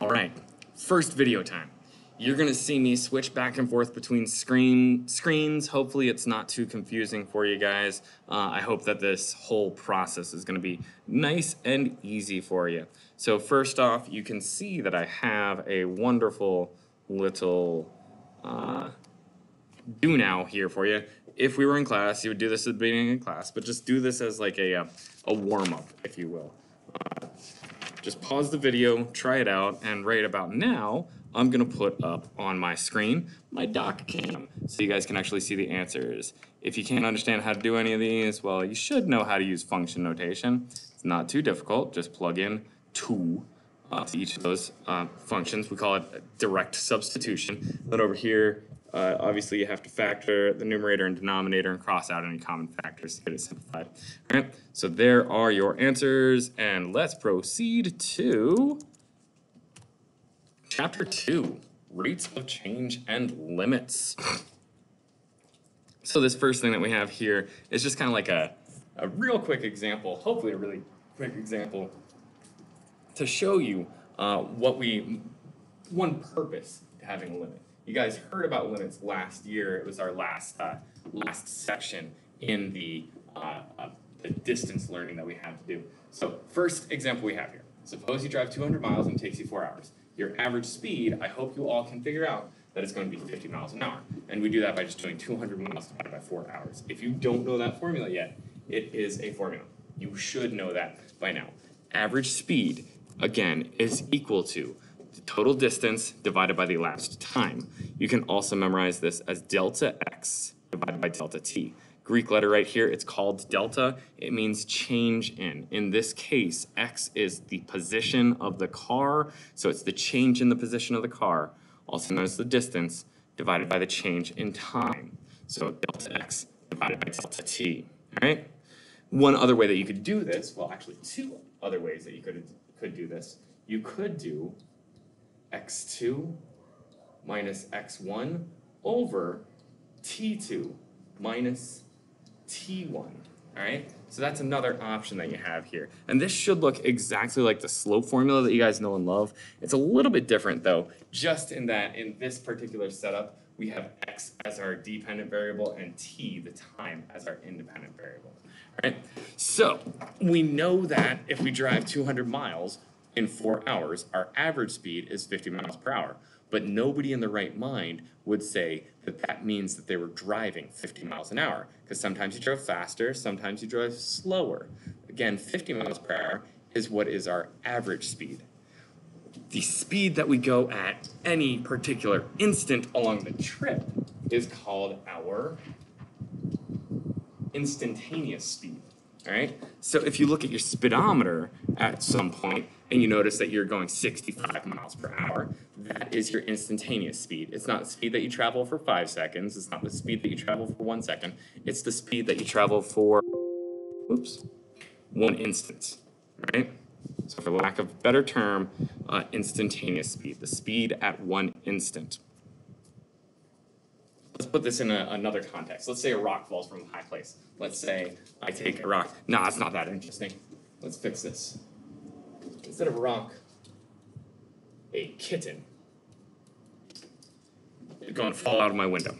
All right, first video time. You're gonna see me switch back and forth between screen screens. Hopefully it's not too confusing for you guys. Uh, I hope that this whole process is gonna be nice and easy for you. So first off, you can see that I have a wonderful little uh, do now here for you. If we were in class, you would do this at the beginning of class, but just do this as like a, uh, a warm up, if you will. Uh, just pause the video, try it out, and right about now, I'm gonna put up on my screen my doc cam so you guys can actually see the answers. If you can't understand how to do any of these, well, you should know how to use function notation. It's not too difficult, just plug in to uh, each of those uh, functions. We call it direct substitution. Then over here, uh, obviously you have to factor the numerator and denominator and cross out any common factors to get it simplified. All right, so there are your answers, and let's proceed to chapter two, rates of change and limits. So this first thing that we have here is just kind of like a, a real quick example, hopefully a really quick example to show you uh, what we, one purpose to having a limit. You guys heard about limits last year. It was our last uh, last section in the, uh, uh, the distance learning that we had to do. So first example we have here. Suppose you drive 200 miles and it takes you four hours. Your average speed, I hope you all can figure out that it's going to be 50 miles an hour. And we do that by just doing 200 miles divided by four hours. If you don't know that formula yet, it is a formula. You should know that by now. Average speed, again, is equal to the total distance divided by the elapsed time. You can also memorize this as delta x divided by delta t. Greek letter right here, it's called delta. It means change in. In this case, x is the position of the car, so it's the change in the position of the car, also known as the distance, divided by the change in time. So delta x divided by delta t, all right? One other way that you could do this, well, actually two other ways that you could, could do this. You could do x2 minus x1 over t2 minus t1, all right? So that's another option that you have here. And this should look exactly like the slope formula that you guys know and love. It's a little bit different though, just in that in this particular setup, we have x as our dependent variable and t, the time, as our independent variable. Right, so we know that if we drive 200 miles in four hours, our average speed is 50 miles per hour. But nobody in the right mind would say that that means that they were driving 50 miles an hour. Because sometimes you drive faster, sometimes you drive slower. Again, 50 miles per hour is what is our average speed. The speed that we go at any particular instant along the trip is called our instantaneous speed. All right. So if you look at your speedometer at some point and you notice that you're going 65 miles per hour, that is your instantaneous speed. It's not the speed that you travel for five seconds. It's not the speed that you travel for one second. It's the speed that you travel for, oops, one instant. Right. So for lack of a better term, uh, instantaneous speed, the speed at one instant. Let's put this in a, another context. Let's say a rock falls from a high place. Let's say I take a rock. No, it's not that interesting. Let's fix this. Instead of a rock, a kitten is going to fall out of my window.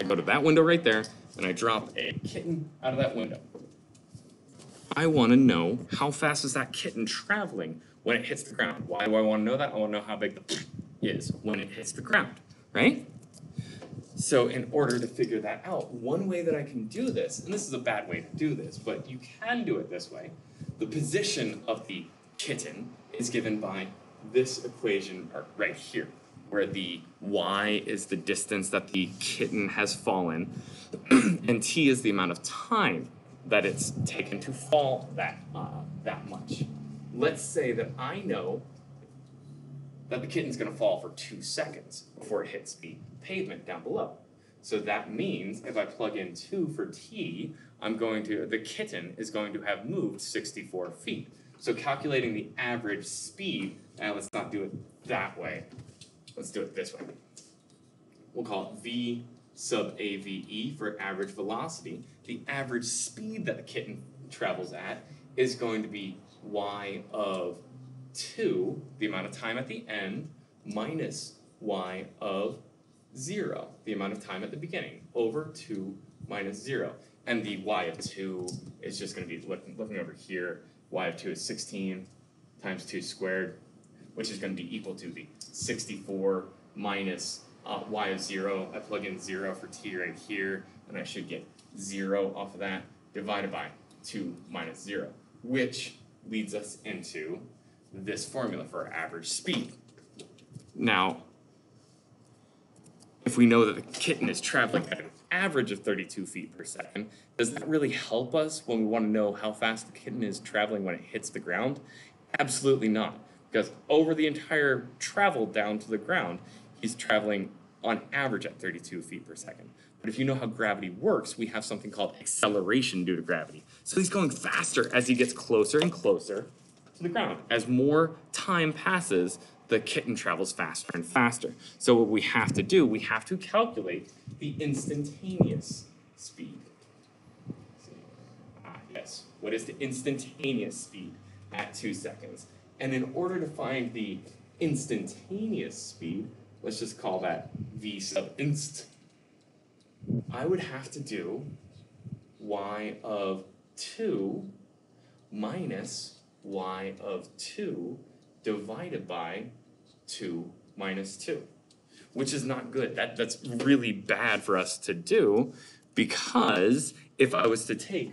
I go to that window right there, and I drop a kitten out of that window. I want to know how fast is that kitten traveling when it hits the ground. Why do I want to know that? I want to know how big the is when it hits the ground, right? So in order to figure that out, one way that I can do this, and this is a bad way to do this, but you can do it this way. The position of the kitten is given by this equation right here, where the y is the distance that the kitten has fallen, and t is the amount of time that it's taken to fall that, uh, that much. Let's say that I know that the kitten's gonna fall for two seconds before it hits the pavement down below. So that means if I plug in two for t, I'm going to, the kitten is going to have moved 64 feet. So calculating the average speed, and let's not do it that way. Let's do it this way. We'll call it v sub AVE for average velocity. The average speed that the kitten travels at is going to be y of two, the amount of time at the end, minus y of zero, the amount of time at the beginning, over two minus zero. And the y of two is just gonna be looking, looking over here, y of two is sixteen times two squared, which is gonna be equal to the sixty-four minus uh, y of zero. I plug in zero for t right here, and I should get zero off of that, divided by two minus zero, which leads us into this formula for our average speed. Now, if we know that the kitten is traveling at an average of 32 feet per second, does that really help us when we want to know how fast the kitten is traveling when it hits the ground? Absolutely not, because over the entire travel down to the ground, he's traveling on average at 32 feet per second. But if you know how gravity works, we have something called acceleration due to gravity. So he's going faster as he gets closer and closer to the ground. As more time passes, the kitten travels faster and faster. So what we have to do, we have to calculate the instantaneous speed. Ah, yes. What is the instantaneous speed at two seconds? And in order to find the instantaneous speed, let's just call that v sub inst. I would have to do y of 2 minus y of 2 divided by 2 minus 2, which is not good. That, that's really bad for us to do because if I was to take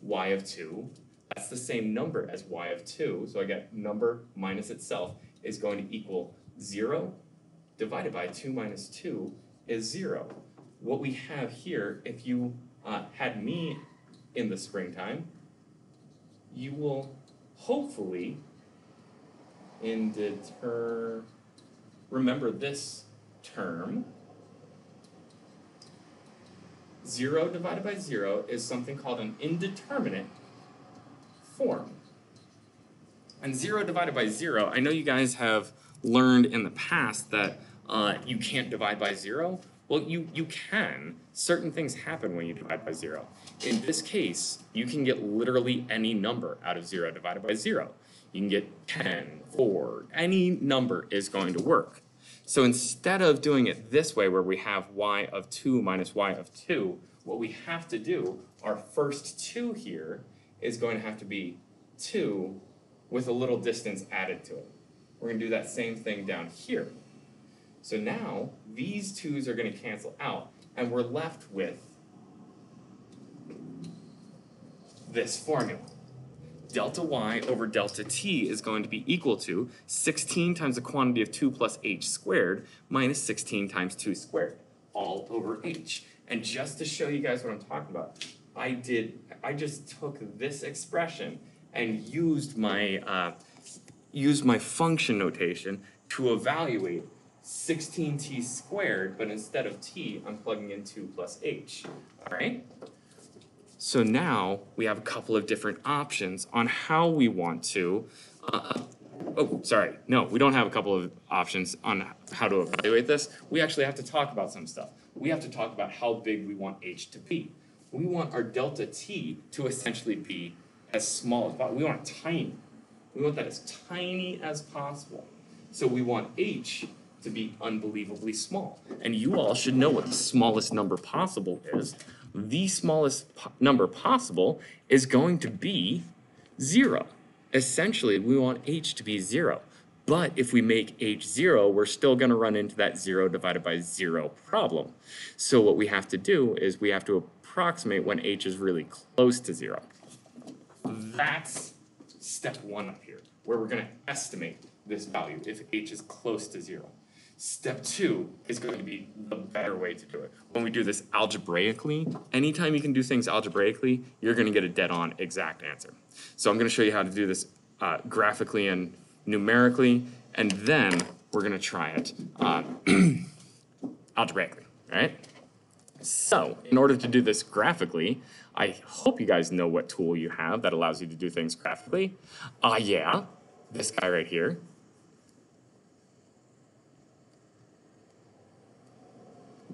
y of 2, that's the same number as y of 2, so I get number minus itself is going to equal 0 divided by 2 minus 2 is 0. What we have here, if you uh, had me in the springtime, you will hopefully in deter remember this term. Zero divided by zero is something called an indeterminate form. And zero divided by zero, I know you guys have learned in the past that uh, you can't divide by zero. Well, you, you can. Certain things happen when you divide by zero. In this case, you can get literally any number out of zero divided by zero. You can get 10, 4, any number is going to work. So instead of doing it this way where we have y of 2 minus y of 2, what we have to do, our first 2 here is going to have to be 2 with a little distance added to it. We're going to do that same thing down here. So now these 2's are going to cancel out and we're left with this formula delta y over delta t is going to be equal to 16 times the quantity of 2 plus h squared minus 16 times 2 squared, all over h. And just to show you guys what I'm talking about, I did, I just took this expression and used my, uh, used my function notation to evaluate 16t squared, but instead of t, I'm plugging in 2 plus h, all right? So now we have a couple of different options on how we want to, uh, oh, sorry, no, we don't have a couple of options on how to evaluate this. We actually have to talk about some stuff. We have to talk about how big we want h to be. We want our delta t to essentially be as small as possible. We want it tiny. We want that as tiny as possible. So we want h to be unbelievably small. And you all should know what the smallest number possible is the smallest po number possible is going to be zero. Essentially, we want h to be zero. But if we make h zero, we're still going to run into that zero divided by zero problem. So what we have to do is we have to approximate when h is really close to zero. That's step one up here, where we're going to estimate this value if h is close to zero. Step two is going to be the better way to do it. When we do this algebraically, anytime you can do things algebraically, you're going to get a dead-on exact answer. So I'm going to show you how to do this uh, graphically and numerically, and then we're going to try it uh, algebraically, right? So in order to do this graphically, I hope you guys know what tool you have that allows you to do things graphically. Ah, uh, yeah, this guy right here.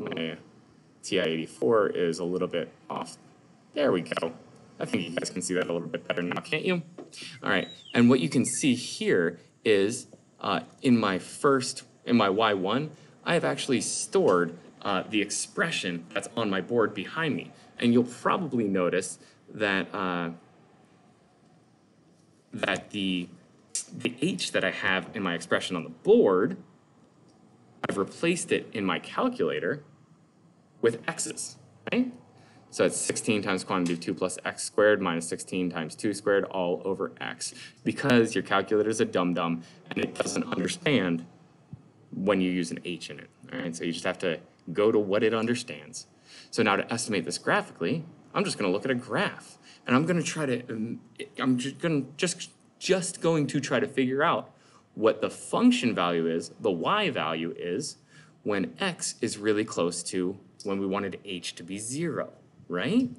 My TI-84 is a little bit off. There we go. I think you guys can see that a little bit better now, can't you? All right, and what you can see here is uh, in my first, in my y1, I have actually stored uh, the expression that's on my board behind me. And you'll probably notice that, uh, that the, the h that I have in my expression on the board, I've replaced it in my calculator with x's, right? So it's 16 times quantity of 2 plus x squared minus 16 times 2 squared all over x. Because your calculator is a dum-dum and it doesn't understand when you use an h in it. All right, so you just have to go to what it understands. So now to estimate this graphically, I'm just going to look at a graph. And I'm going to try to, um, I'm just going to, just, just going to try to figure out what the function value is, the y value is, when x is really close to when we wanted h to be 0 right?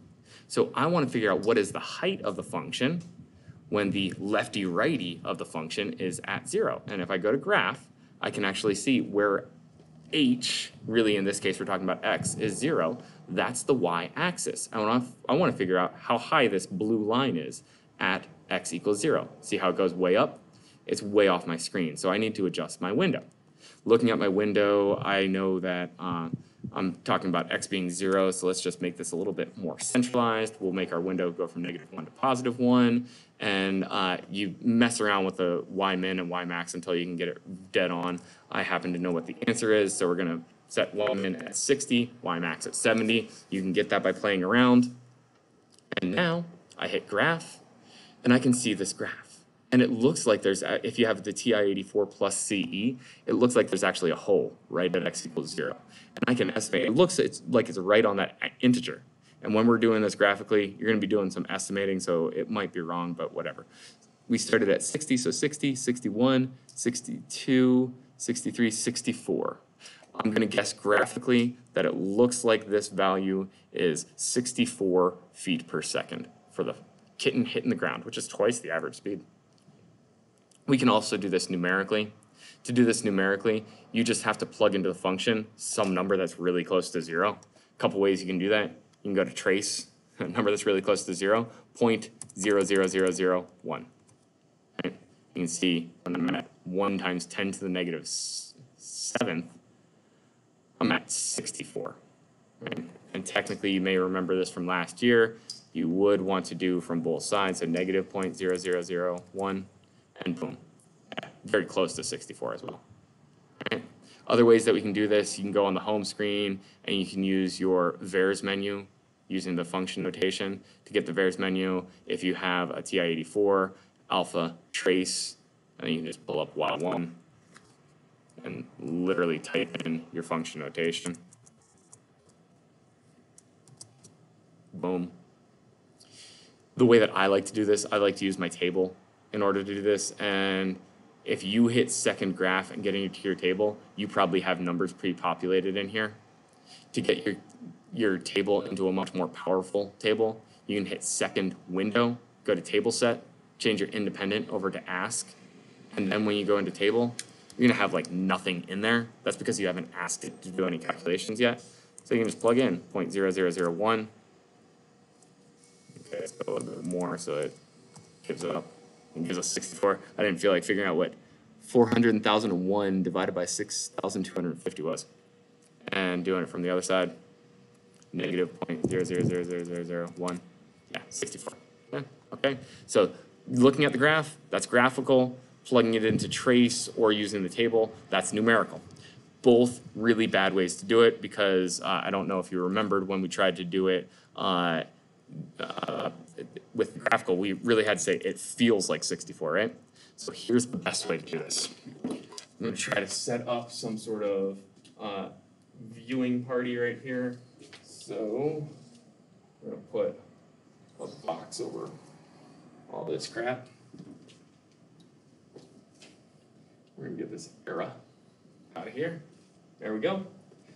So I want to figure out what is the height of the function when the lefty-righty of the function is at zero. And if I go to graph, I can actually see where h, really in this case we're talking about x, is zero. That's the y-axis. I want to I want to figure out how high this blue line is at x equals zero. See how it goes way up? It's way off my screen, so I need to adjust my window. Looking at my window, I know that uh, I'm talking about x being zero, so let's just make this a little bit more centralized. We'll make our window go from negative one to positive one, and uh, you mess around with the y min and y max until you can get it dead on. I happen to know what the answer is, so we're gonna set y min at 60, y max at 70. You can get that by playing around. And now I hit graph, and I can see this graph. And it looks like there's, uh, if you have the TI-84 plus CE, it looks like there's actually a hole right at x equals zero. And I can estimate, it looks it's like it's right on that integer. And when we're doing this graphically, you're gonna be doing some estimating, so it might be wrong, but whatever. We started at 60, so 60, 61, 62, 63, 64. I'm gonna guess graphically that it looks like this value is 64 feet per second for the kitten hitting the ground, which is twice the average speed. We can also do this numerically. To do this numerically, you just have to plug into the function some number that's really close to zero. A couple ways you can do that. You can go to trace, a number that's really close to zero, 0.00001. You can see I'm at 1 times 10 to the negative 7th, I'm at 64. Right? And technically, you may remember this from last year. You would want to do from both sides, so negative 0.0001 and boom, very close to 64 as well. Right? Other ways that we can do this, you can go on the home screen and you can use your VARS menu using the function notation to get the VARS menu. If you have a TI-84 alpha trace, and you can just pull up Y1 and literally type in your function notation. Boom. The way that I like to do this, I like to use my table in order to do this. And if you hit second graph and get into your table, you probably have numbers pre-populated in here. To get your, your table into a much more powerful table, you can hit second window, go to table set, change your independent over to ask. And then when you go into table, you're gonna have like nothing in there. That's because you haven't asked it to do any calculations yet. So you can just plug in 0.0001. Okay, let's go a little bit more so it gives it up gives us 64. I didn't feel like figuring out what 400,001 divided by 6,250 was. And doing it from the other side, negative 0.000001. Yeah, 64. Yeah, okay. So looking at the graph, that's graphical. Plugging it into trace or using the table, that's numerical. Both really bad ways to do it because uh, I don't know if you remembered when we tried to do it uh, uh, with graphical, we really had to say it feels like 64, right? So here's the best way to do this. I'm gonna try to set up some sort of uh, viewing party right here. So we're gonna put a box over all this crap. We're gonna get this era out of here. There we go.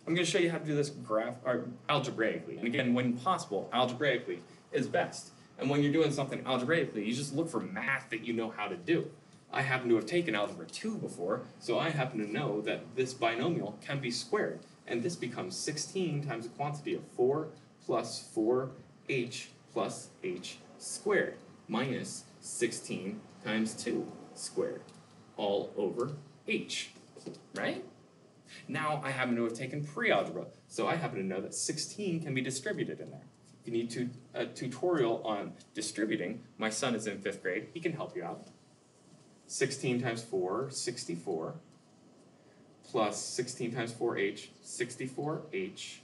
I'm gonna show you how to do this graph, or algebraically. And again, when possible, algebraically is best. And when you're doing something algebraically, you just look for math that you know how to do. I happen to have taken Algebra 2 before, so I happen to know that this binomial can be squared. And this becomes 16 times a quantity of 4 plus 4h plus h squared minus 16 times 2 squared, all over h, right? Now I happen to have taken pre-algebra, so I happen to know that 16 can be distributed in there. If you need to, a tutorial on distributing, my son is in fifth grade, he can help you out. 16 times 4, 64, plus 16 times 4h, 64h,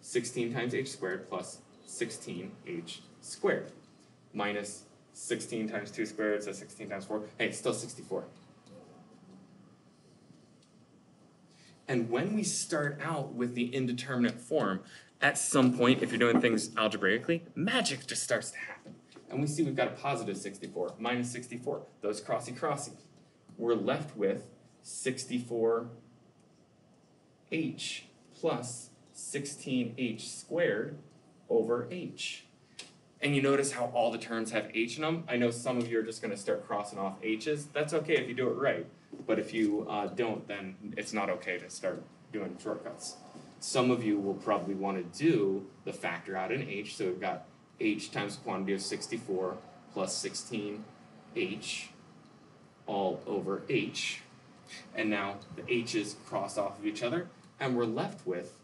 16 times h squared plus 16h squared, minus 16 times 2 squared, so 16 times 4, hey, it's still 64. And when we start out with the indeterminate form, at some point, if you're doing things algebraically, magic just starts to happen. And we see we've got a positive 64, minus 64, those crossy crossy. We're left with 64h plus 16h squared over h. And you notice how all the terms have h in them? I know some of you are just gonna start crossing off h's. That's okay if you do it right. But if you uh, don't, then it's not okay to start doing shortcuts. Some of you will probably want to do the factor out in h. So we've got h times the quantity of 64 plus 16h all over h. And now the h's cross off of each other, and we're left with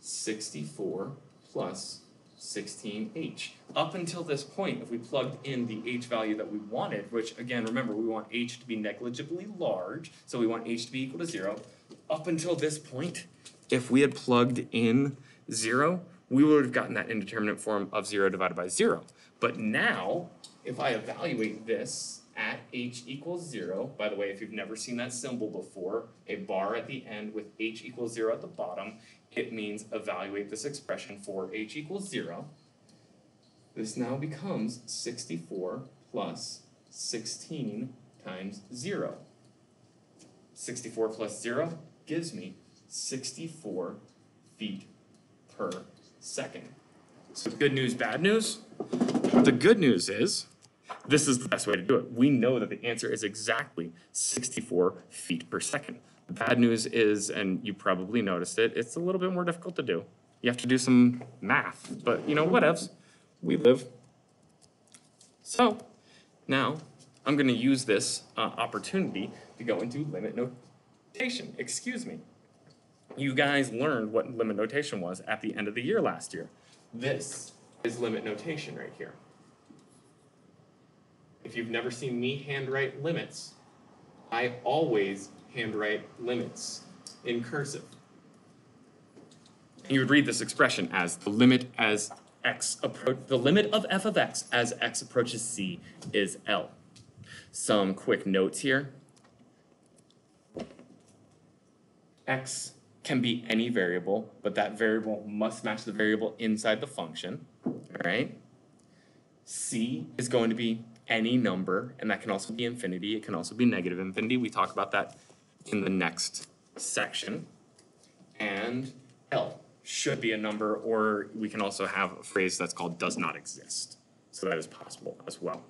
64 plus 16h. Up until this point, if we plugged in the h value that we wanted, which again, remember, we want h to be negligibly large, so we want h to be equal to zero. Up until this point, if we had plugged in zero, we would have gotten that indeterminate form of zero divided by zero. But now, if I evaluate this at h equals zero, by the way, if you've never seen that symbol before, a bar at the end with h equals zero at the bottom, it means evaluate this expression for h equals zero. This now becomes sixty-four plus sixteen times zero. Sixty-four plus zero gives me sixty-four feet per second. So good news, bad news? The good news is, this is the best way to do it. We know that the answer is exactly sixty-four feet per second. The bad news is, and you probably noticed it, it's a little bit more difficult to do. You have to do some math, but you know, whatevs, we live. So, now, I'm gonna use this uh, opportunity to go into limit notation, excuse me. You guys learned what limit notation was at the end of the year last year. This is limit notation right here. If you've never seen me handwrite limits, I always handwrite limits in cursive. You would read this expression as the limit as x approach, the limit of f of x as x approaches c is L. Some quick notes here. X can be any variable, but that variable must match the variable inside the function, alright? C is going to be any number, and that can also be infinity, it can also be negative infinity, we talk about that in the next section. And L should be a number, or we can also have a phrase that's called does not exist. So that is possible as well.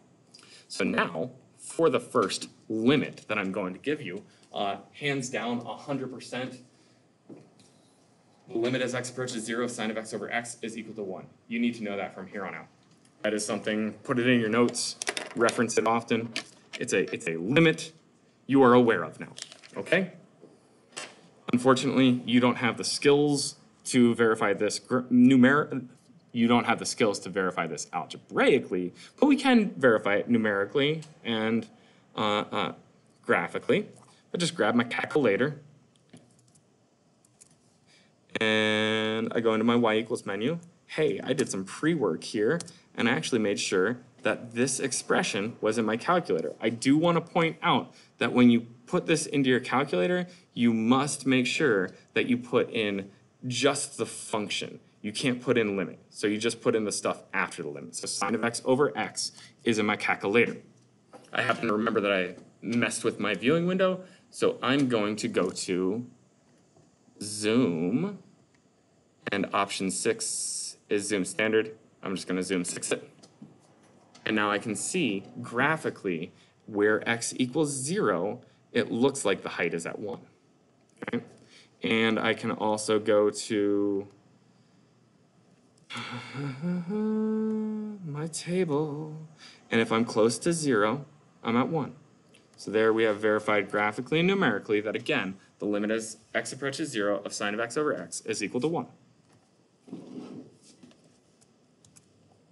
So now, for the first limit that I'm going to give you, uh, hands down, hundred percent, the limit as x approaches zero, of sine of x over x is equal to one. You need to know that from here on out. That is something, put it in your notes, reference it often. It's a, it's a limit you are aware of now, okay? Unfortunately, you don't have the skills to verify this numeric, you don't have the skills to verify this algebraically, but we can verify it numerically and uh, uh, graphically. I just grab my calculator and I go into my y equals menu. Hey, I did some pre-work here and I actually made sure that this expression was in my calculator. I do want to point out that when you put this into your calculator, you must make sure that you put in just the function. You can't put in limit. So you just put in the stuff after the limit. So sine of x over x is in my calculator. I happen to remember that I messed with my viewing window, so I'm going to go to zoom, and option six is zoom standard. I'm just gonna zoom six it. And now I can see graphically where x equals zero, it looks like the height is at one. Okay? And I can also go to my table And if I'm close to zero, I'm at one. So there we have verified graphically and numerically that again, the limit as x approaches zero of sine of x over x is equal to one.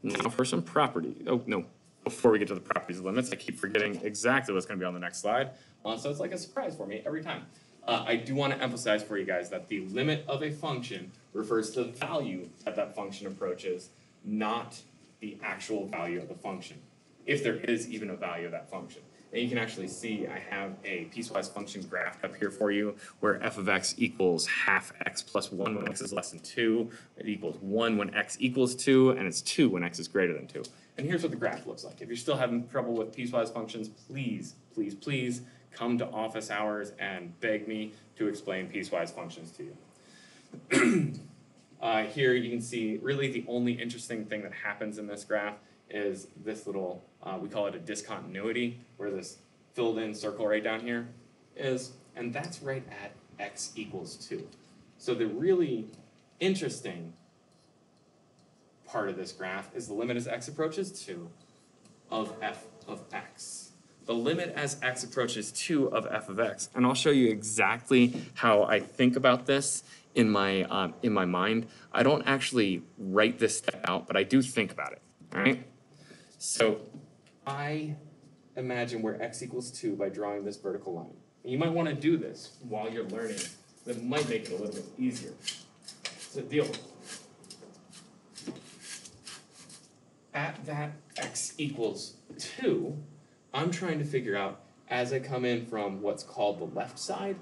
Now for some property, oh, no, before we get to the properties limits, I keep forgetting exactly what's gonna be on the next slide. Uh, so it's like a surprise for me every time. Uh, I do wanna emphasize for you guys that the limit of a function refers to the value that that function approaches, not the actual value of the function, if there is even a value of that function. And you can actually see I have a piecewise function graphed up here for you where f of x equals half x plus one when x is less than two. It equals one when x equals two, and it's two when x is greater than two. And here's what the graph looks like. If you're still having trouble with piecewise functions, please, please, please come to office hours and beg me to explain piecewise functions to you. uh, here you can see really the only interesting thing that happens in this graph is this little, uh, we call it a discontinuity, where this filled in circle right down here is, and that's right at x equals two. So the really interesting part of this graph is the limit as x approaches two of f of x. The limit as x approaches two of f of x, and I'll show you exactly how I think about this in my um, in my mind. I don't actually write this out, but I do think about it. All right. So I imagine where x equals 2 by drawing this vertical line. And you might want to do this while you're learning. That might make it a little bit easier. So deal. At that x equals 2, I'm trying to figure out as I come in from what's called the left side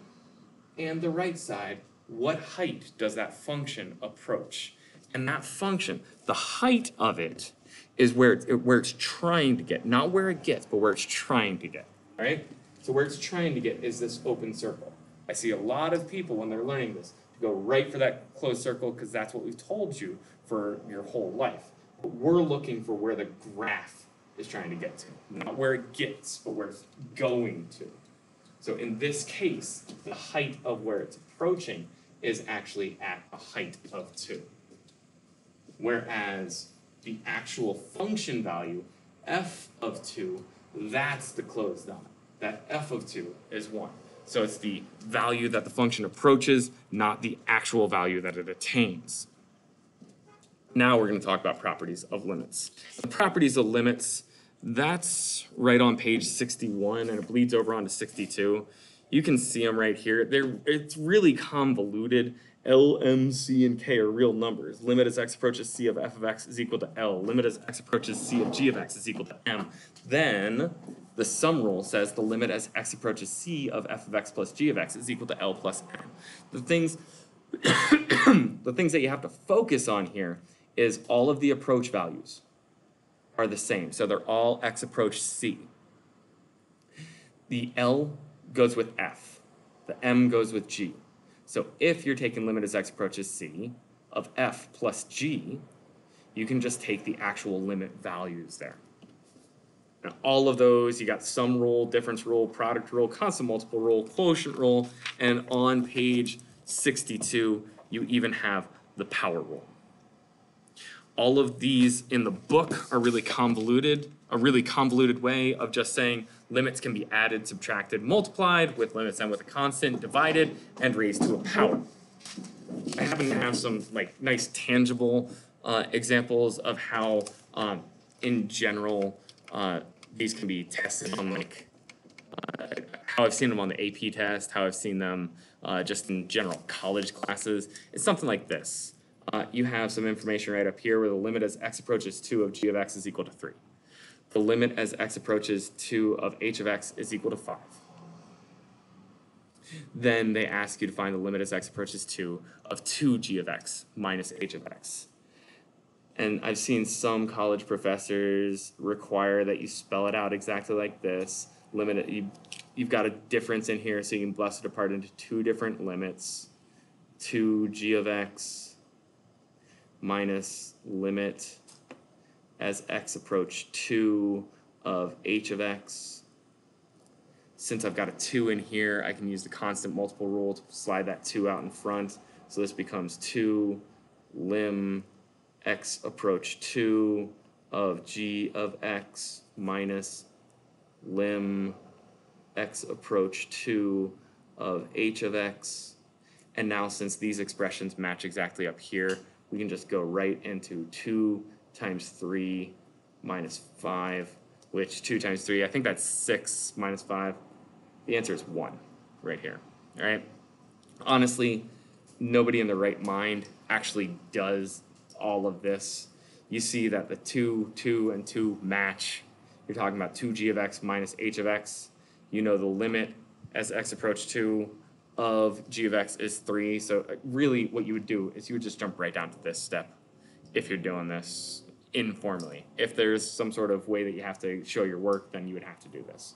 and the right side, what height does that function approach? And that function, the height of it, is where it's, where it's trying to get, not where it gets, but where it's trying to get, all right? So where it's trying to get is this open circle. I see a lot of people when they're learning this to go right for that closed circle because that's what we've told you for your whole life. But we're looking for where the graph is trying to get to, not where it gets, but where it's going to. So in this case, the height of where it's approaching is actually at a height of two. Whereas the actual function value, f of two, that's the closed dot. That f of two is one. So it's the value that the function approaches, not the actual value that it attains. Now we're gonna talk about properties of limits. The properties of limits, that's right on page sixty-one and it bleeds over onto sixty-two. You can see them right here. They're, it's really convoluted L, M, C, and K are real numbers. Limit as x approaches C of f of x is equal to L. Limit as x approaches C of g of x is equal to M. Then the sum rule says the limit as x approaches C of f of x plus g of x is equal to L plus M. The things, the things that you have to focus on here is all of the approach values are the same. So they're all x approach C. The L goes with F. The M goes with G. So if you're taking limit as x approaches c of f plus g, you can just take the actual limit values there. Now, all of those, you got sum rule, difference rule, product rule, constant multiple rule, quotient rule, and on page 62, you even have the power rule. All of these in the book are really convoluted, a really convoluted way of just saying limits can be added, subtracted, multiplied with limits and with a constant, divided, and raised to a power. I happen to have some like nice tangible uh, examples of how, um, in general, uh, these can be tested on like uh, how I've seen them on the AP test, how I've seen them uh, just in general college classes. It's something like this. Uh, you have some information right up here where the limit as x approaches 2 of g of x is equal to 3 the limit as x approaches 2 of h of x is equal to 5. Then they ask you to find the limit as x approaches 2 of 2g of x minus h of x. And I've seen some college professors require that you spell it out exactly like this. Limit it, you, you've got a difference in here, so you can bless it apart into two different limits. 2g of x minus limit as x approach 2 of h of x. Since I've got a 2 in here, I can use the constant multiple rule to slide that 2 out in front. So this becomes 2 lim x approach 2 of g of x minus lim x approach two of h of x. And now since these expressions match exactly up here, we can just go right into two times three minus five, which two times three, I think that's six minus five. The answer is one, right here, all right? Honestly, nobody in their right mind actually does all of this. You see that the two, two, and two match. You're talking about two g of x minus h of x. You know the limit as x approach two of g of x is three. So uh, really what you would do is you would just jump right down to this step if you're doing this informally. If there's some sort of way that you have to show your work, then you would have to do this.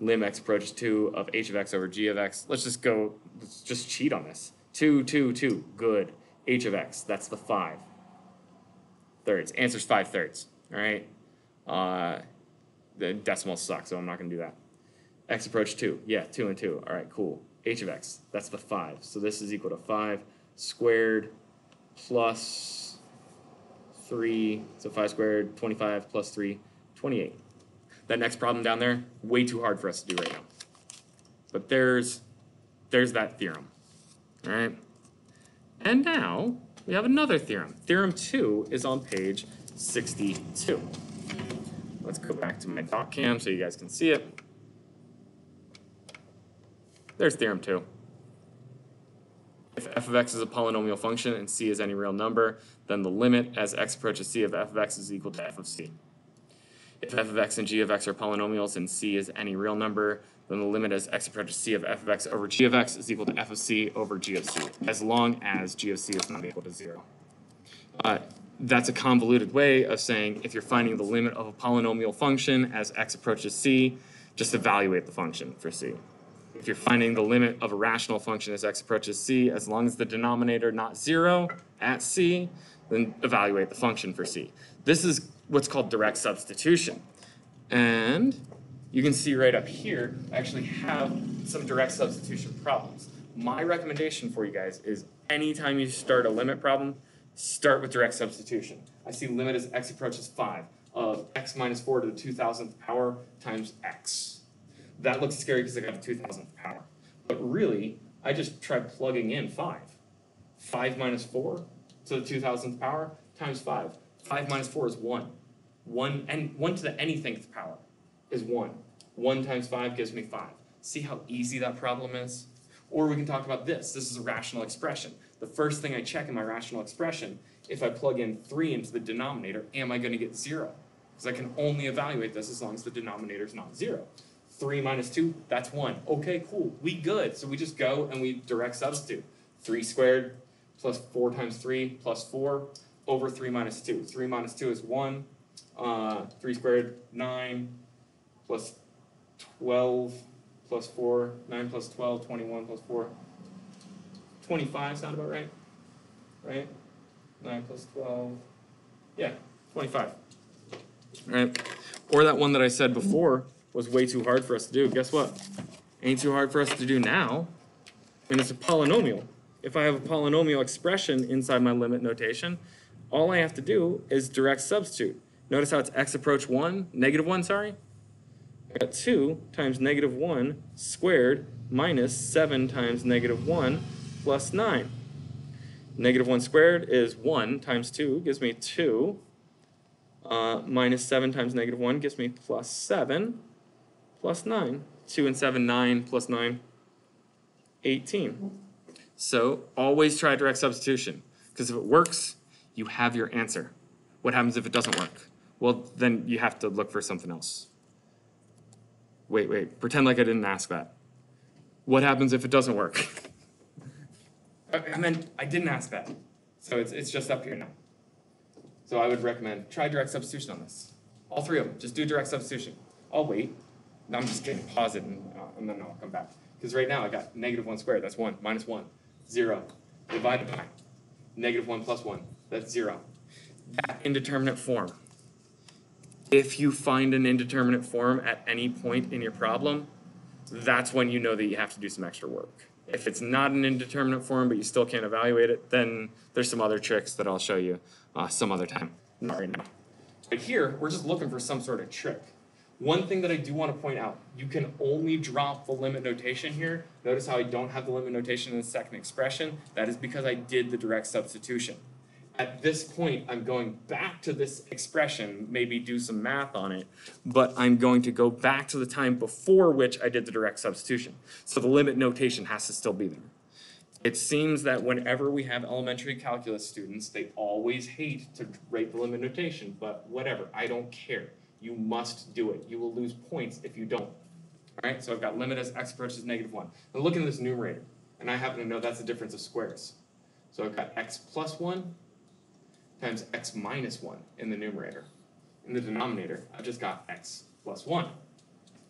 Lim x approaches two of h of x over g of x. Let's just go, let's just cheat on this. Two, two, two, good. h of x, that's the five. Thirds, answer's five thirds, all right? Uh, the decimals suck, so I'm not gonna do that. X approach two, yeah, two and two, all right, cool. h of x, that's the five, so this is equal to five squared plus three, so five squared, twenty-five plus three, twenty-eight. That next problem down there, way too hard for us to do right now. But there's, there's that theorem, all right? And now, we have another theorem. Theorem two is on page sixty-two. Let's go back to my doc cam so you guys can see it. There's theorem two. If f of x is a polynomial function and c is any real number, then the limit as x approaches c of f of x is equal to f of c. If f of x and g of x are polynomials and c is any real number, then the limit as x approaches c of f of x over g of x is equal to f of c over g of c, as long as g of c is not equal to zero. Uh, that's a convoluted way of saying if you're finding the limit of a polynomial function as x approaches c, just evaluate the function for c. If you're finding the limit of a rational function as x approaches c, as long as the denominator not zero at c, then evaluate the function for c. This is what's called direct substitution. And you can see right up here, I actually have some direct substitution problems. My recommendation for you guys is anytime you start a limit problem, start with direct substitution. I see limit as x approaches five of x minus four to the two thousandth power times x. That looks scary because I got a two thousandth power. But really, I just tried plugging in five. Five minus four to the two thousandth power times five. Five minus four is one. One and one to the anythingth power is one. One times five gives me five. See how easy that problem is? Or we can talk about this. This is a rational expression. The first thing I check in my rational expression, if I plug in three into the denominator, am I gonna get zero? Because I can only evaluate this as long as the denominator is not zero. Three minus two, that's one. Okay, cool, we good. So we just go and we direct substitute. Three squared plus four times three plus four over three minus two. Three minus two is one. Uh, three squared, nine, plus twelve, plus four, nine plus twelve, twenty-one plus four. Twenty-five sound about right? Right? Nine plus twelve, yeah, twenty-five. Right, or that one that I said before was way too hard for us to do, guess what? Ain't too hard for us to do now, and it's a polynomial. If I have a polynomial expression inside my limit notation, all I have to do is direct substitute. Notice how it's x approach one, negative one, sorry? I got two times negative one squared minus seven times negative one plus nine. Negative one squared is one times two gives me two. Uh, minus seven times negative one gives me plus seven plus nine. Two and seven, nine 9, 18. So always try direct substitution, because if it works, you have your answer. What happens if it doesn't work? Well, then you have to look for something else. Wait, wait, pretend like I didn't ask that. What happens if it doesn't work? I I meant, I didn't ask that. So it's, it's just up here now. So I would recommend, try direct substitution on this. All three of them, just do direct substitution. I'll wait. No, I'm just kidding, pause it and, uh, and then I'll come back. Because right now I got negative one squared, that's one, minus one, zero, divided by negative one plus one, that's zero. That indeterminate form. If you find an indeterminate form at any point in your problem, that's when you know that you have to do some extra work. If it's not an indeterminate form, but you still can't evaluate it, then there's some other tricks that I'll show you uh, some other time, not right now. But here, we're just looking for some sort of trick. One thing that I do want to point out, you can only drop the limit notation here. Notice how I don't have the limit notation in the second expression? That is because I did the direct substitution. At this point, I'm going back to this expression, maybe do some math on it, but I'm going to go back to the time before which I did the direct substitution. So the limit notation has to still be there. It seems that whenever we have elementary calculus students, they always hate to write the limit notation, but whatever, I don't care. You must do it. You will lose points if you don't. Alright, so I've got limit as x approaches negative one. Now look at this numerator, and I happen to know that's the difference of squares. So I've got x plus one times x minus one in the numerator. In the denominator, I've just got x plus one.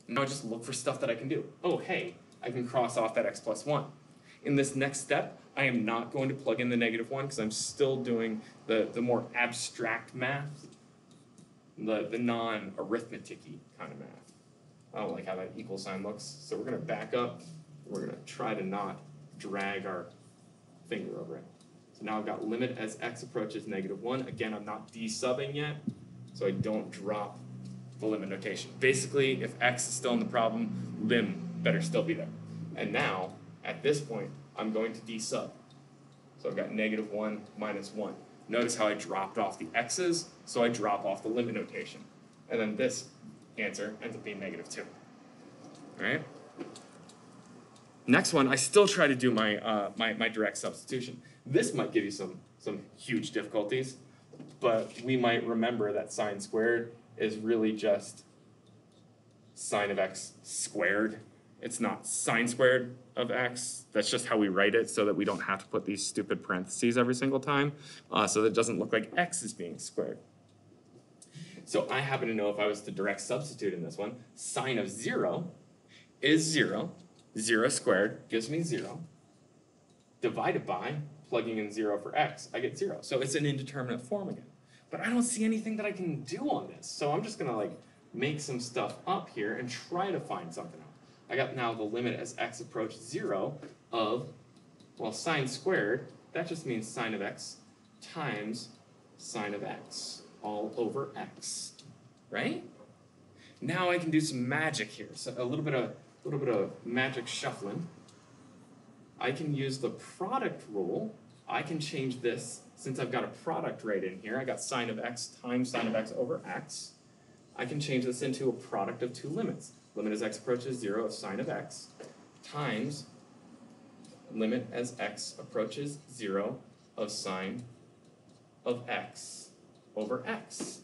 Now I just look for stuff that I can do. Oh, hey, I can cross off that x plus one. In this next step, I am not going to plug in the negative one because I'm still doing the, the more abstract math, the, the non-arithmetic-y kind of math. I don't like how that equal sign looks, so we're gonna back up, we're gonna try to not drag our finger over it. So now I've got limit as x approaches negative one, again, I'm not desubbing yet, so I don't drop the limit notation. Basically, if x is still in the problem, lim better still be there. And now, at this point, I'm going to desub. So I've got negative one minus one. Notice how I dropped off the x's, so I drop off the limit notation. And then this answer ends up being negative two. Alright? Next one, I still try to do my, uh, my, my direct substitution. This might give you some, some huge difficulties, but we might remember that sine squared is really just sine of x squared. It's not sine squared of x. That's just how we write it so that we don't have to put these stupid parentheses every single time, uh, so that it doesn't look like x is being squared. So I happen to know if I was to direct substitute in this one, sine of zero is zero. Zero squared gives me zero. Divided by plugging in zero for x, I get zero. So it's an indeterminate form again. But I don't see anything that I can do on this. So I'm just gonna like make some stuff up here and try to find something out. I got now the limit as x approaches zero of, well, sine squared, that just means sine of x times sine of x all over x, right? Now I can do some magic here. So a little bit of a little bit of magic shuffling. I can use the product rule. I can change this since I've got a product right in here. I got sine of x times sine of x over x. I can change this into a product of two limits. Limit as x approaches zero of sine of x times limit as x approaches zero of sine of x over x.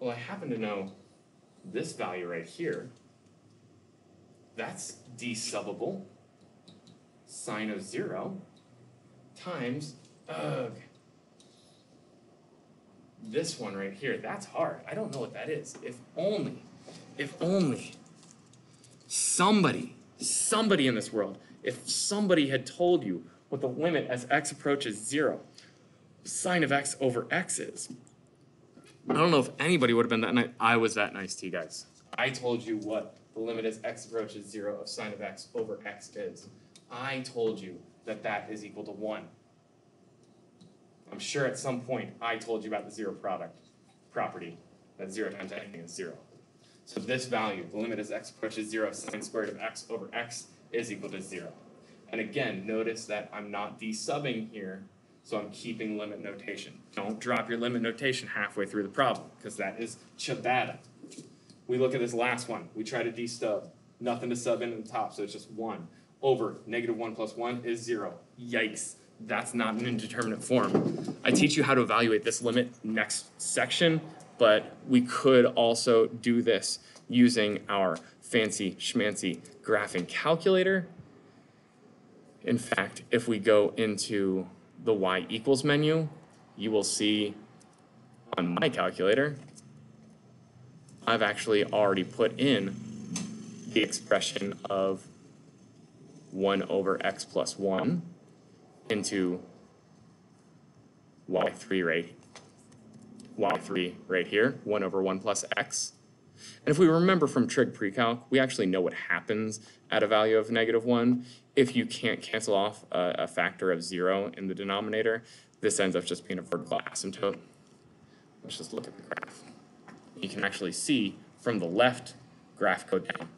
Well, I happen to know this value right here. That's desubbable. Sine of zero times, ugh. This one right here, that's hard. I don't know what that is. If only, if only somebody, somebody in this world, if somebody had told you what the limit as x approaches zero, sine of x over x is. I don't know if anybody would have been that nice. I was that nice to you guys. I told you what the limit as x approaches zero of sine of x over x is. I told you that that is equal to one. I'm sure at some point I told you about the zero product property, that zero times anything is zero. So this value, the limit as x approaches zero, of sine squared of x over x is equal to zero. And again, notice that I'm not desubbing here, so I'm keeping limit notation. Don't drop your limit notation halfway through the problem, because that is ciabatta. We look at this last one, we try to desub, nothing to sub in at the top, so it's just one. Over negative one plus one is zero. Yikes, that's not an indeterminate form. I teach you how to evaluate this limit next section, but we could also do this using our fancy schmancy graphing calculator. In fact, if we go into the y equals menu, you will see on my calculator, I've actually already put in the expression of one over x plus one into y three right, y three right here, one over one plus x. And if we remember from trig precalc, we actually know what happens at a value of negative one. If you can't cancel off a, a factor of zero in the denominator, this ends up just being a vertical asymptote. Let's just look at the graph. You can actually see from the left, graph go down.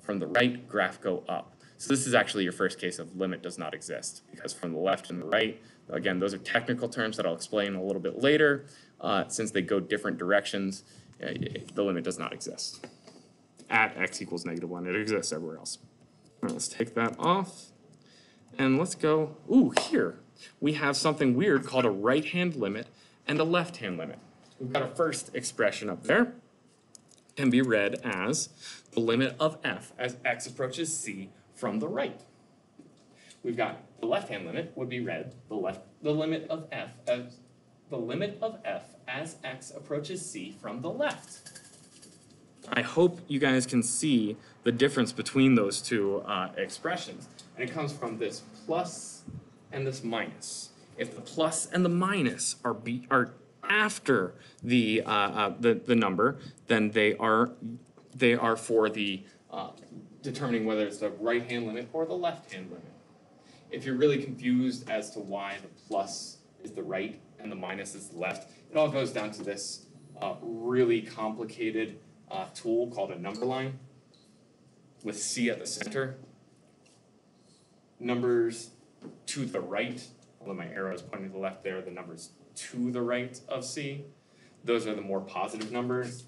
From the right, graph go up. So this is actually your first case of limit does not exist because from the left and the right, again, those are technical terms that I'll explain a little bit later. Uh, since they go different directions, uh, the limit does not exist. At x equals negative one, it exists everywhere else. Let's take that off. And let's go, ooh, here. We have something weird called a right-hand limit and a left-hand limit. We've got a first expression up there. Can be read as the limit of f as x approaches c from the right. We've got the left-hand limit would be read the left the limit of f as the limit of f as x approaches c from the left. I hope you guys can see the difference between those two uh, expressions. And it comes from this plus and this minus. If the plus and the minus are be, are after the, uh, uh, the, the number, then they are, they are for the, uh, determining whether it's the right-hand limit or the left-hand limit. If you're really confused as to why the plus is the right and the minus is the left, it all goes down to this, uh, really complicated, uh, tool called a number line with C at the center. Numbers to the right, although my arrow is pointing to the left there, the numbers to the right of C, those are the more positive numbers.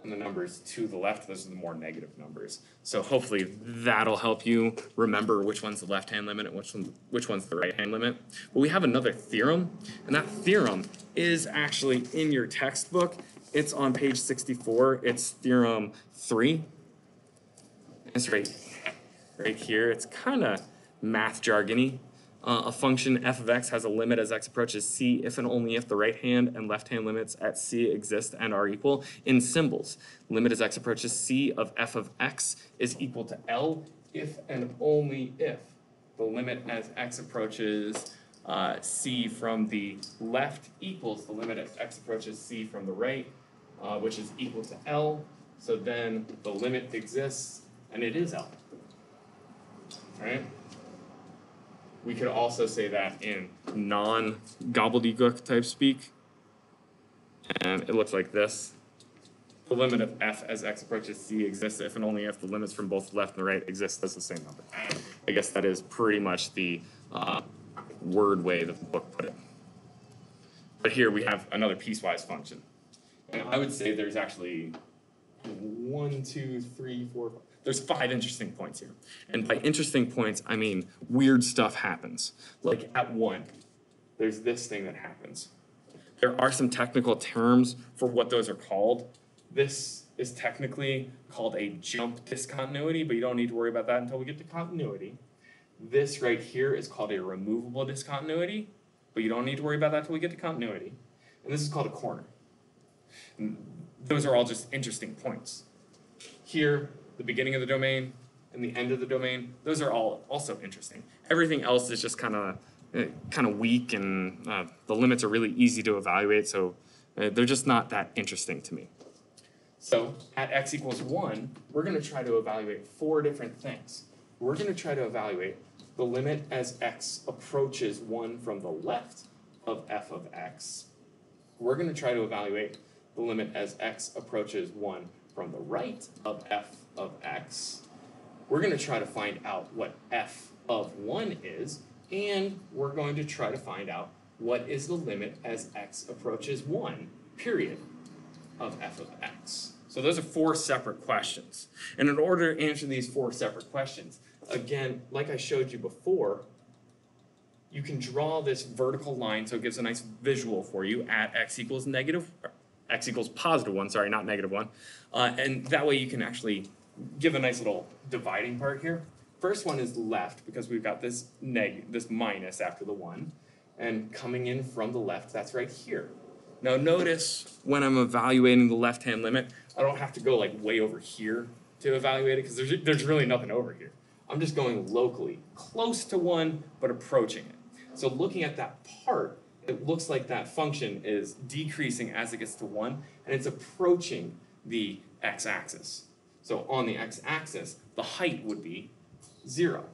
And the numbers to the left, those are the more negative numbers. So hopefully that'll help you remember which one's the left-hand limit and which one, which one's the right-hand limit. But we have another theorem, and that theorem is actually in your textbook. It's on page sixty-four, it's theorem three. It's right, right here, it's kinda math jargony. Uh, a function f of x has a limit as x approaches c if and only if the right hand and left hand limits at c exist and are equal in symbols. Limit as x approaches c of f of x is equal to L if and only if the limit as x approaches uh, c from the left equals the limit as x approaches c from the right, uh, which is equal to L. So then the limit exists and it is L. Right? We could also say that in non-gobbledygook type speak. And it looks like this. The limit of f as x approaches c exists if and only if the limits from both left and right exist as the same number. I guess that is pretty much the uh, word way that the book put it. But here we have another piecewise function. And I would say there's actually one, two, three, four, five. There's five interesting points here. And by interesting points, I mean weird stuff happens. Like at one, there's this thing that happens. There are some technical terms for what those are called. This is technically called a jump discontinuity, but you don't need to worry about that until we get to continuity. This right here is called a removable discontinuity, but you don't need to worry about that until we get to continuity. And this is called a corner. Those are all just interesting points. Here, the beginning of the domain and the end of the domain, those are all also interesting. Everything else is just kind of kind of weak and uh, the limits are really easy to evaluate, so uh, they're just not that interesting to me. So at x equals 1, we're going to try to evaluate four different things. We're going to try to evaluate the limit as x approaches 1 from the left of f of x. We're going to try to evaluate the limit as x approaches 1 from the right of f of x. We're going to try to find out what f of 1 is, and we're going to try to find out what is the limit as x approaches 1, period, of f of x. So those are four separate questions. And in order to answer these four separate questions, again, like I showed you before, you can draw this vertical line so it gives a nice visual for you at x equals negative, x equals positive 1, sorry, not negative 1. Uh, and that way you can actually give a nice little dividing part here. First one is left because we've got this neg, this minus after the 1. And coming in from the left, that's right here. Now notice when I'm evaluating the left-hand limit, I don't have to go like way over here to evaluate it because there's, there's really nothing over here. I'm just going locally, close to 1, but approaching it. So looking at that part, it looks like that function is decreasing as it gets to 1, and it's approaching the x-axis. So on the x-axis, the height would be 0.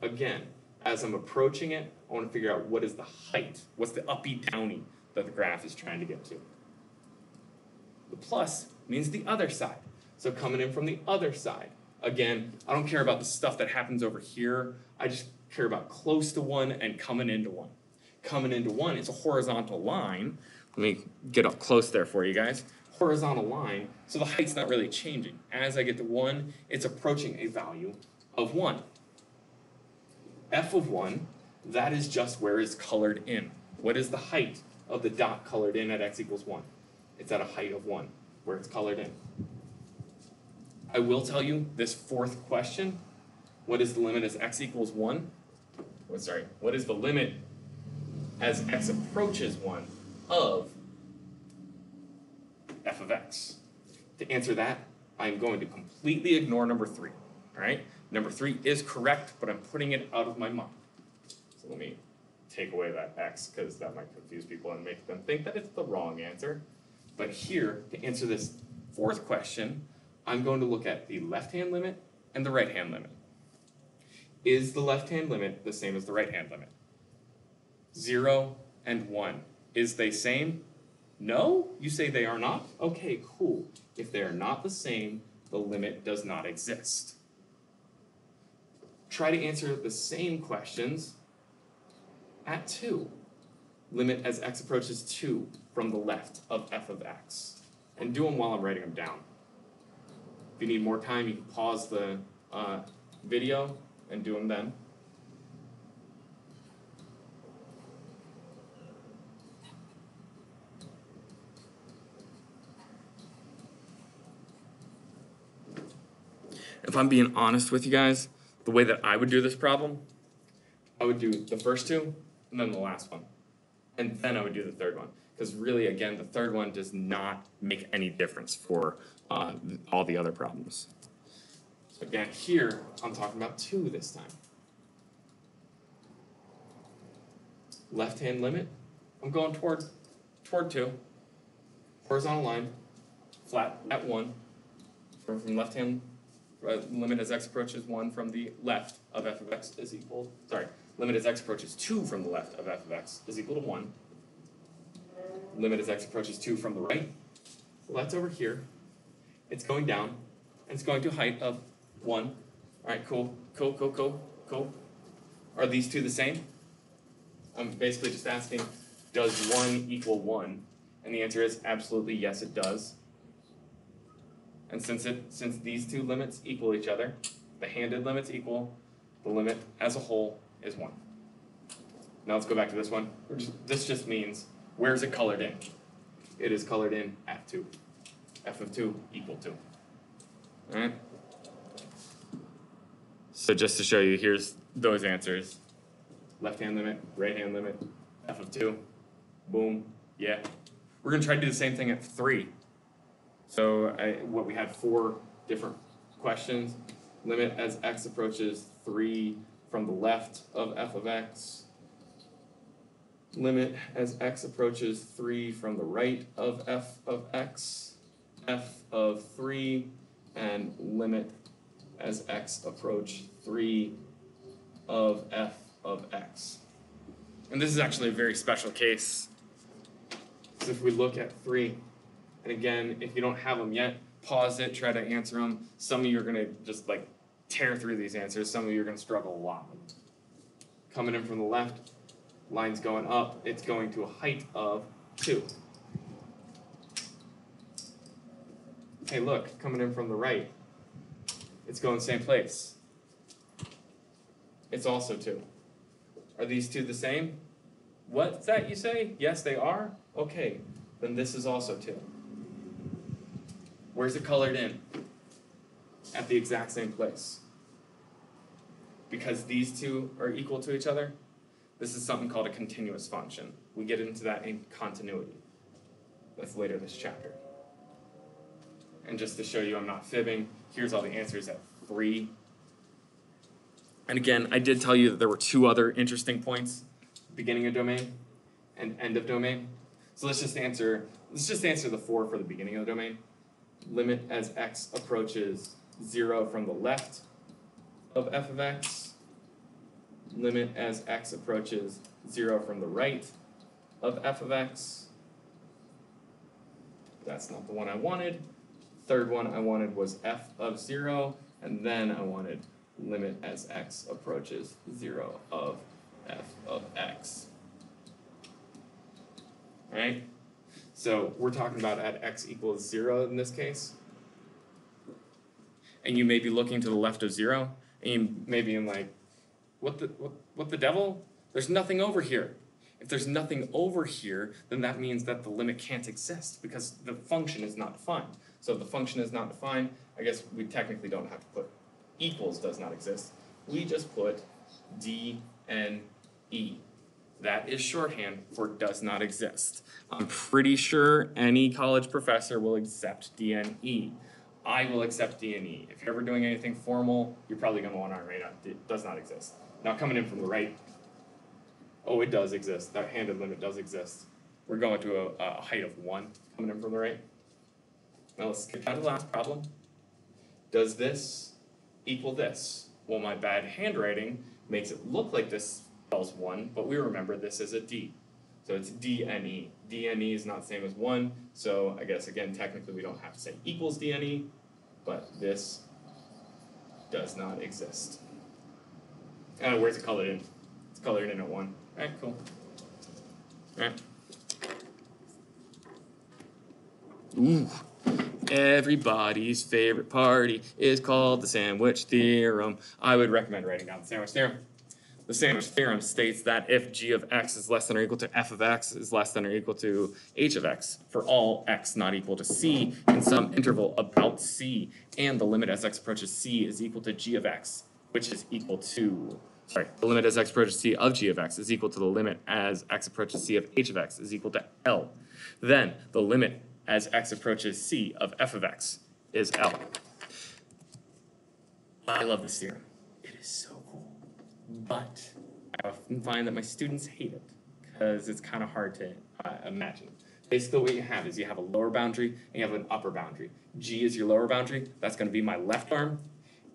Again, as I'm approaching it, I want to figure out what is the height, what's the uppy downy that the graph is trying to get to. The plus means the other side. So coming in from the other side. Again, I don't care about the stuff that happens over here. I just care about close to one and coming into one. Coming into one, it's a horizontal line. Let me get up close there for you guys. Horizontal line, so the height's not really changing. As I get to one, it's approaching a value of one. f of one, that is just where it's colored in. What is the height of the dot colored in at x equals one? It's at a height of one, where it's colored in. I will tell you this fourth question, what is the limit as x equals one? Oh, sorry, what is the limit as x approaches one of f of x? To answer that, I'm going to completely ignore number three, all right? Number three is correct, but I'm putting it out of my mind. So let me take away that x, because that might confuse people and make them think that it's the wrong answer. But here, to answer this fourth question, I'm going to look at the left-hand limit and the right-hand limit. Is the left-hand limit the same as the right-hand limit? Zero and one. Is they same? No? You say they are not? Okay, cool. If they are not the same, the limit does not exist. Try to answer the same questions at two. Limit as x approaches two from the left of f of x. And do them while I'm writing them down. If you need more time, you can pause the uh, video and do them then. If I'm being honest with you guys, the way that I would do this problem, I would do the first two and then the last one. And then I would do the third one. Because really, again, the third one does not make any difference for uh, all the other problems. So again, here, I'm talking about two this time. Left-hand limit, I'm going toward, toward two. Horizontal line, flat at one. From, left-hand, uh, limit as x approaches one from the left of f of x is equal, sorry, limit as x approaches two from the left of f of x is equal to one. Limit as x approaches two from the right, well, that's over here. It's going down, and it's going to a height of one. Alright, cool, cool, cool, cool, cool. Are these two the same? I'm basically just asking, does one equal one? And the answer is absolutely yes, it does. And since it since these two limits equal each other, the handed limits equal, the limit as a whole is one. Now let's go back to this one. Just, this just means where is it colored in? It is colored in at two. F of two equal two. Alright? So just to show you, here's those answers. Left hand limit, right hand limit, F of two, boom, yeah. We're gonna try to do the same thing at three. So I, what we had four different questions. Limit as x approaches three from the left of f of x. Limit as x approaches three from the right of f of x. f of three and limit as x approach three of f of x. And this is actually a very special case. So if we look at three, and again, if you don't have them yet, pause it, try to answer them. Some of you are gonna just like tear through these answers. Some of you are gonna struggle a lot. Coming in from the left, line's going up. It's going to a height of two. Hey, look, coming in from the right, it's going same place. It's also two. Are these two the same? What's that you say? Yes, they are? Okay, then this is also two. Where's it colored in? At the exact same place. Because these two are equal to each other, this is something called a continuous function. We get into that in continuity. That's later this chapter. And just to show you I'm not fibbing, here's all the answers at three. And again, I did tell you that there were two other interesting points, beginning of domain and end of domain. So let's just answer, let's just answer the four for the beginning of the domain. Limit as x approaches zero from the left of f of x. limit as x approaches zero from the right of f of x. That's not the one I wanted. Third one I wanted was f of zero, and then I wanted limit as x approaches zero of f of x. Right? So we're talking about at x equals zero in this case. And you may be looking to the left of zero, and you may be in like, what the what, what the devil? There's nothing over here. If there's nothing over here, then that means that the limit can't exist because the function is not defined. So if the function is not defined, I guess we technically don't have to put equals does not exist. We just put d n e. That is shorthand for does not exist. I'm pretty sure any college professor will accept DNE. I will accept DNE. If you're ever doing anything formal, you're probably going to want to write it does not exist. Now coming in from the right, oh, it does exist. That handed limit does exist. We're going to a, a height of one coming in from the right. Now let's get down to the last problem. Does this equal this? Well, my bad handwriting makes it look like this spells one, but we remember this is a D. So it's DNE. DNE is not the same as one, so I guess again, technically we don't have to say equals DNE, but this does not exist. Uh, where's it colored in? It's colored in at one. Alright, cool. Alright. Ooh. Everybody's favorite party is called the sandwich theorem. I would recommend writing down the sandwich theorem. The sandwich theorem states that if g of x is less than or equal to f of x is less than or equal to h of x for all x not equal to c in some interval about c and the limit as x approaches c is equal to g of x which is equal to sorry the limit as x approaches c of g of x is equal to the limit as x approaches c of h of x is equal to l then the limit as x approaches c of f of x is l. I love this theorem. It is so. But I often find that my students hate it because it's kind of hard to uh, imagine. Basically, what you have is you have a lower boundary and you have an upper boundary. G is your lower boundary, that's going to be my left arm.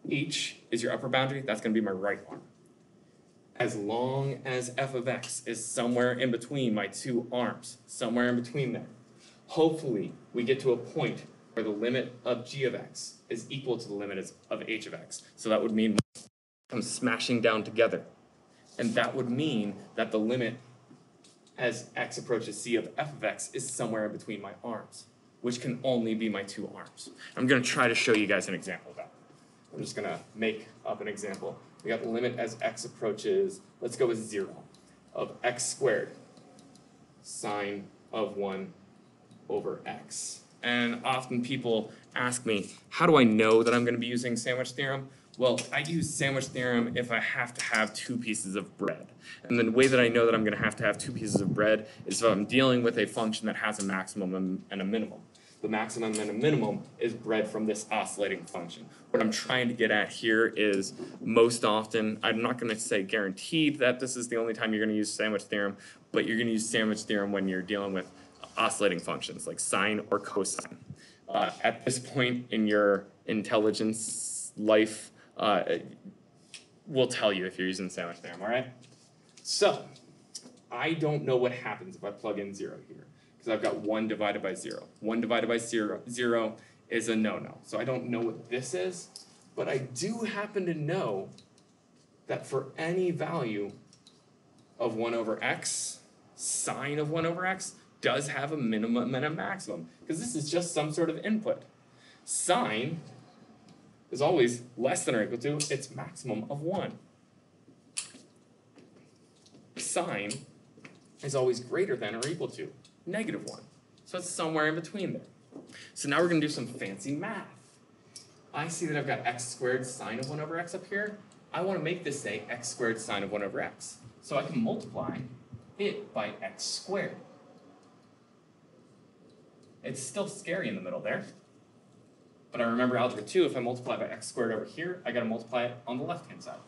H is your upper boundary, that's going to be my right arm. As long as f of x is somewhere in between my two arms, somewhere in between there, hopefully we get to a point where the limit of g of x is equal to the limit of h of x. So that would mean I'm smashing down together. And that would mean that the limit as x approaches c of f of x is somewhere in between my arms, which can only be my two arms. I'm going to try to show you guys an example of that. I'm just going to make up an example. We got the limit as x approaches, let's go with 0, of x squared sine of 1 over x. And often people ask me, how do I know that I'm going to be using sandwich theorem? Well, I use sandwich theorem if I have to have two pieces of bread. And the way that I know that I'm going to have to have two pieces of bread is if I'm dealing with a function that has a maximum and a minimum. The maximum and a minimum is bred from this oscillating function. What I'm trying to get at here is most often, I'm not going to say guaranteed that this is the only time you're going to use sandwich theorem, but you're going to use sandwich theorem when you're dealing with oscillating functions like sine or cosine. Uh, at this point in your intelligence life, uh, will tell you if you're using the sandwich theorem, all right? So, I don't know what happens if I plug in zero here, because I've got one divided by zero. One divided by zero, zero is a no-no. So I don't know what this is, but I do happen to know that for any value of one over x, sine of one over x does have a minimum and a maximum, because this is just some sort of input. Sine is always less than or equal to its maximum of 1. Sine is always greater than or equal to negative 1. So it's somewhere in between there. So now we're going to do some fancy math. I see that I've got x squared sine of 1 over x up here. I want to make this say x squared sine of 1 over x. So I can multiply it by x squared. It's still scary in the middle there. But I remember algebra 2, if I multiply by x squared over here, I gotta multiply it on the left-hand side.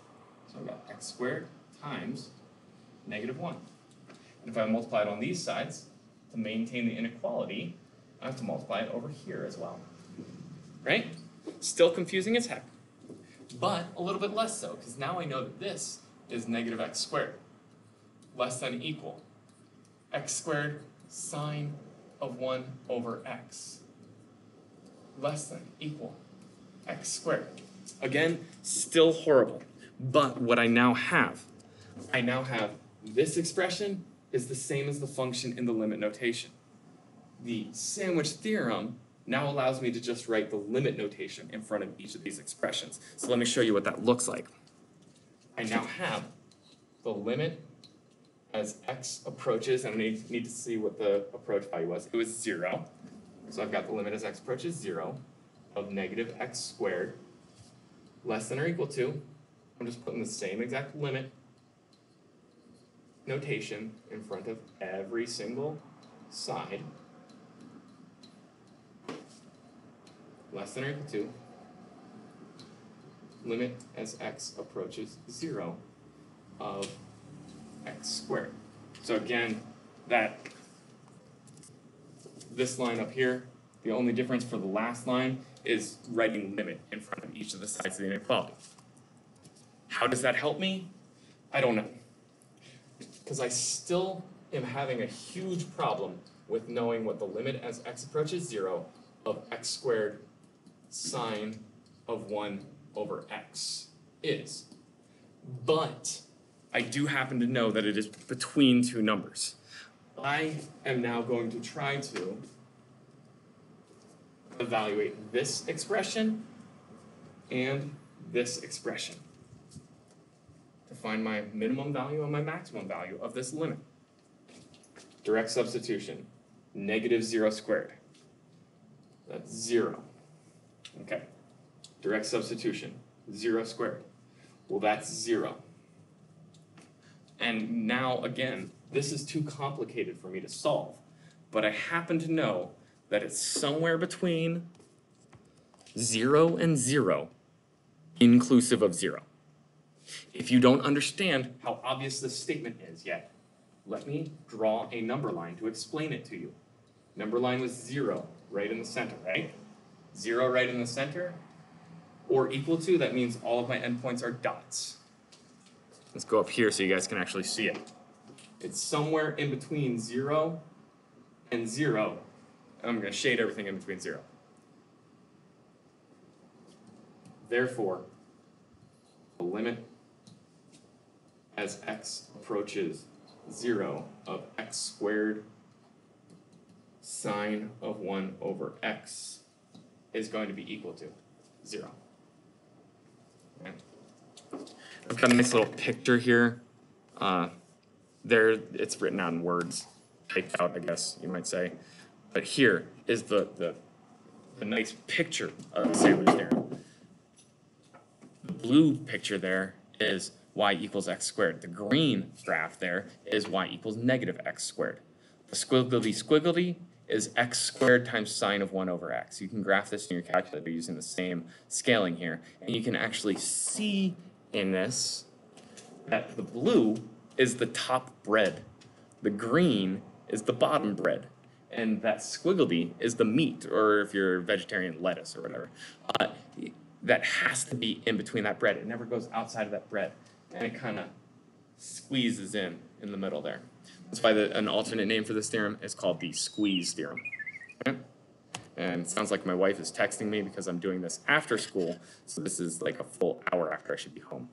So I've got x squared times negative 1. And if I multiply it on these sides, to maintain the inequality, I have to multiply it over here as well. Right? Still confusing as heck. But a little bit less so, because now I know that this is negative x squared. Less than equal. x squared sine of 1 over x. Less than equal x squared. Again, still horrible. But what I now have, I now have this expression is the same as the function in the limit notation. The sandwich theorem now allows me to just write the limit notation in front of each of these expressions. So let me show you what that looks like. I now have the limit as x approaches, and I need, to see what the approach value was. It was zero. So I've got the limit as x approaches zero of negative x squared less than or equal to, I'm just putting the same exact limit notation in front of every single side. Less than or equal to, limit as x approaches zero of x squared. So again, that, this line up here, the only difference for the last line is writing limit in front of each of the sides of the inequality. How does that help me? I don't know. Because I still am having a huge problem with knowing what the limit as x approaches zero of x squared sine of one over x is. But I do happen to know that it is between two numbers. I am now going to try to evaluate this expression and this expression to find my minimum value and my maximum value of this limit. Direct substitution, negative zero squared. That's zero. Okay. Direct substitution, zero squared. Well, that's zero. And now, again, this is too complicated for me to solve, but I happen to know that it's somewhere between zero and zero, inclusive of zero. If you don't understand how obvious this statement is yet, let me draw a number line to explain it to you. Number line was zero, right in the center, right? Zero right in the center, or equal to, that means all of my endpoints are dots. Let's go up here so you guys can actually see it. It's somewhere in between zero and zero. And I'm gonna shade everything in between zero. Therefore, the limit as x approaches zero of x squared sine of one over x is going to be equal to zero. Okay. I've got a nice little picture here. Uh, there, it's written out in words, typed out, I guess you might say. But here is the, the, the nice picture of the sandwich theorem. The blue picture there is y equals x squared. The green graph there is y equals negative x squared. The squiggly squiggly is x squared times sine of 1 over x. You can graph this in your calculator using the same scaling here. And you can actually see in this that the blue is the top bread. The green is the bottom bread. And that squiggly is the meat, or if you're vegetarian, lettuce or whatever. Uh, that has to be in between that bread. It never goes outside of that bread. And it kind of squeezes in in the middle there. That's why the, an alternate name for this theorem is called the squeeze theorem. And it sounds like my wife is texting me because I'm doing this after school, so this is like a full hour after I should be home.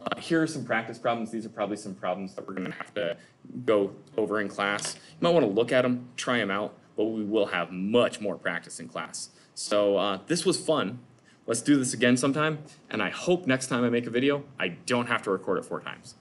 Uh, here are some practice problems. These are probably some problems that we're going to have to go over in class. You might want to look at them, try them out, but we will have much more practice in class. So uh, this was fun. Let's do this again sometime, and I hope next time I make a video, I don't have to record it four times.